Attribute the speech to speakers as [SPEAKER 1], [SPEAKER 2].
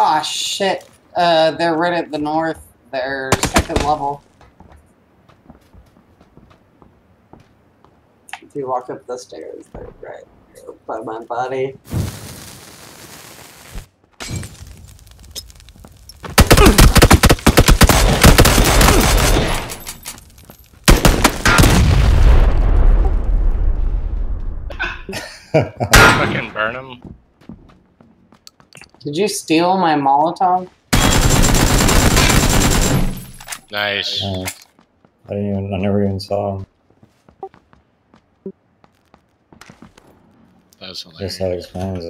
[SPEAKER 1] Ah, shit. Uh, they're right at the north. They're second level. If you walk up the stairs, they're right here by my body.
[SPEAKER 2] Fucking burn him.
[SPEAKER 1] Did you steal my Molotov?
[SPEAKER 2] Nice.
[SPEAKER 3] Nice. I didn't even. I never even saw him.
[SPEAKER 2] That was
[SPEAKER 3] Guess
[SPEAKER 2] hilarious.
[SPEAKER 3] that explains it.